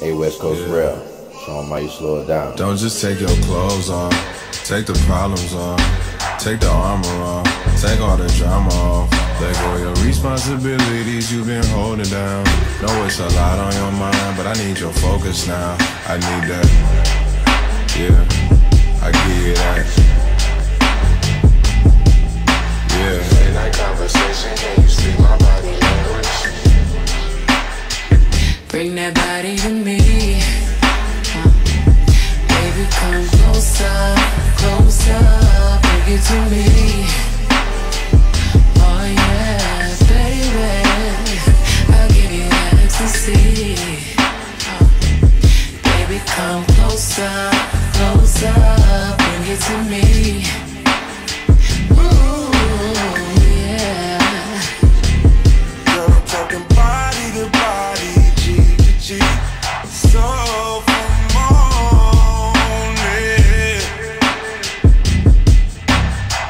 Hey, West Coast Yeah. Rel. Show 'em how you slow it down. Don't just take your clothes off, take the problems off, take the armor off, take all the drama off. Let go your responsibilities you've been holding down. Know it's a lot on your mind, but I need your focus now. I need that. Yeah, I give you that. Bring that body to me. Baby, come closer, closer. Bring it to me. Oh yeah, baby. I'll give you ecstasy. Baby, come closer, closer. Bring it to me.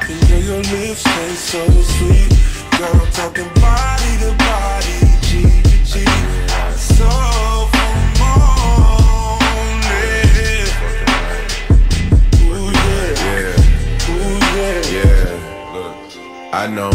And girl, your lips taste so sweet. Girl, I'm talking body to body, G to G. So for morning. Ooh yeah, Yeah. ooh yeah. Yeah, look, I know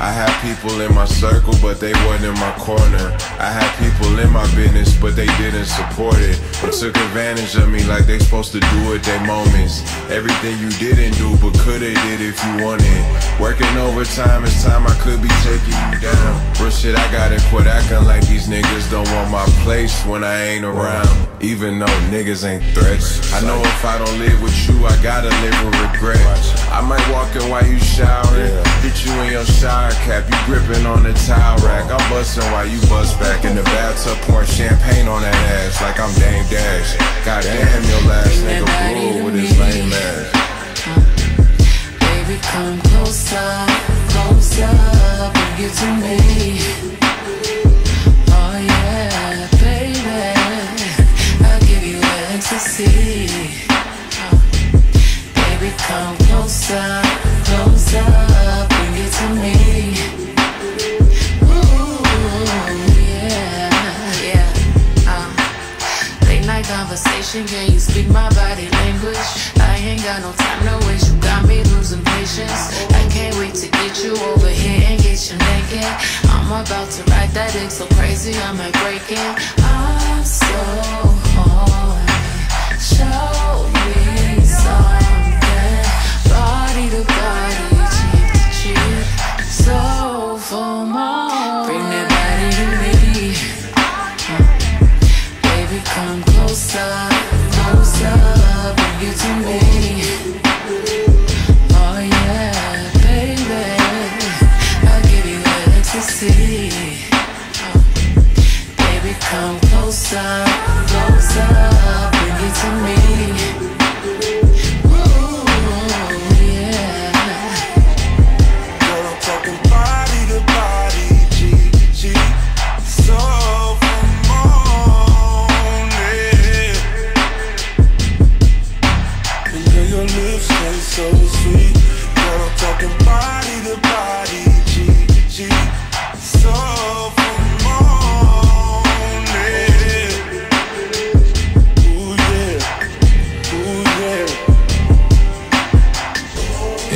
I had people in my circle, but they wasn't in my corner. I had people in my business, but they didn't support it. They took advantage of me like they supposed to do at their moments. Everything you didn't do, but coulda did if you wanted. Working overtime, it's time I could be taking you down. Real shit, I gotta quit acting like these niggas don't want my place when I ain't around. Even though niggas ain't threats. I know if I don't live with you, I gotta live with regret. I might walk in while you showering, hit you in your shower cap, you gripping on the towel rack. I'm busting while you bust back in the bathtub, pouring champagne on that ass like I'm Dame Dash. Goddamn, your last nigga rule with his lame ass. Baby, come closer, closer, bring you to me. Oh yeah, baby, I'll give you ecstasy. Got no time to waste, you got me losing patience. I can't wait to get you over here and get you naked. I'm about to ride that dick so crazy, I might break it. I'm so horny, show me baby, I'll give you ecstasy. Uh, Baby, come closer, closer, bring it to me.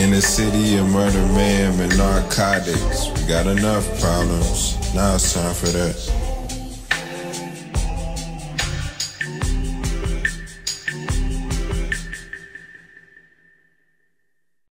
In the city of murder, man, and narcotics, we got enough problems. Now it's time for that.